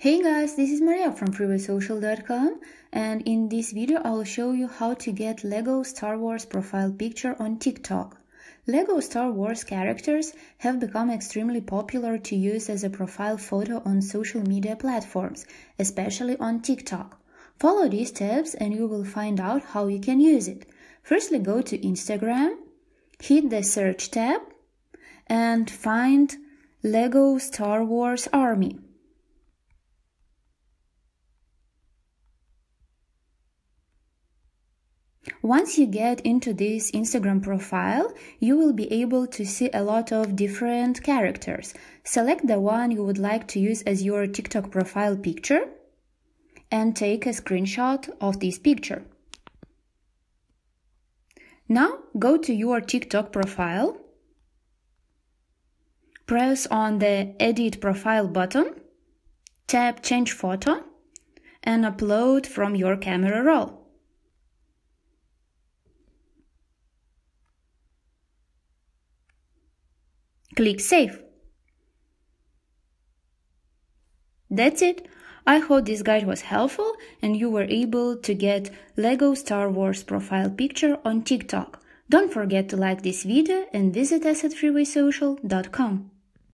Hey guys, this is Maria from freewaysocial.com and in this video I'll show you how to get LEGO Star Wars profile picture on TikTok. LEGO Star Wars characters have become extremely popular to use as a profile photo on social media platforms, especially on TikTok. Follow these steps and you will find out how you can use it. Firstly, go to Instagram, hit the search tab and find LEGO Star Wars Army. Once you get into this Instagram profile, you will be able to see a lot of different characters. Select the one you would like to use as your TikTok profile picture and take a screenshot of this picture. Now go to your TikTok profile, press on the Edit Profile button, tap Change Photo, and upload from your camera roll. Click Save. That's it. I hope this guide was helpful and you were able to get LEGO Star Wars profile picture on TikTok. Don't forget to like this video and visit us at freewaysocial.com.